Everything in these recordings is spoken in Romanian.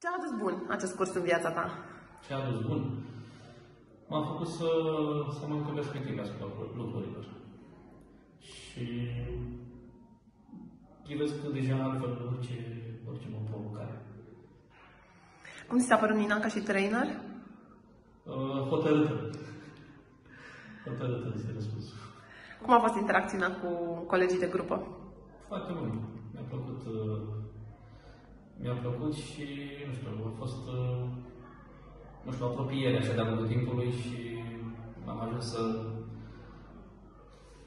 Ce a adus bun acest curs în viața ta? Ce a adus bun? M-a făcut să, să mă încălzesc critic asupra lucrurilor. Și privesc deja altfel orice, orice mă provocare. Cum ți s-a părut Nina ca și trainer? Uh, hotărâtă. Hotărâtă este răspunsul. Cum a fost interacțiunea cu colegii de grupă? Foarte bun. Mi-a plăcut, uh, mi-a plăcut și, nu știu, a fost, uh, nu știu, apropiere așa de-a lungul timpului și am ajuns să,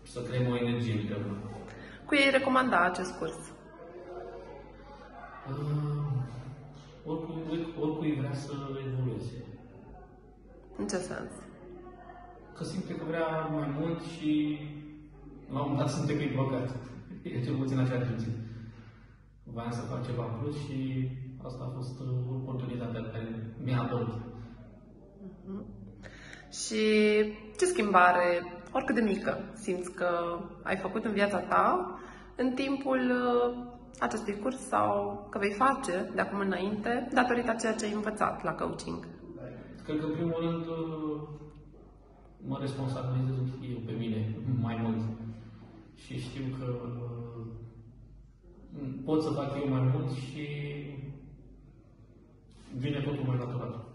să creăm o energie împreună. Cui ai recomanda acest curs? Uh, oricui, oricui vrea să evolueze. În ce sens? Că simte că vrea mai mult și la un moment dat simte că e blocat. E cel puțin așa simțit. Voiam să fac ceva în plus și asta a fost uh, oportunitatea care mi-a apărut. Și ce schimbare, oricât de mică, simți că ai făcut în viața ta în timpul uh, acestui curs sau că vei face de acum înainte datorită a ceea ce ai învățat la coaching? Cred că, în primul rând, uh, mă responsabilizez eu pe mine mai mult și știu că uh, pot să fac eu mai mult și vine totul mai natural.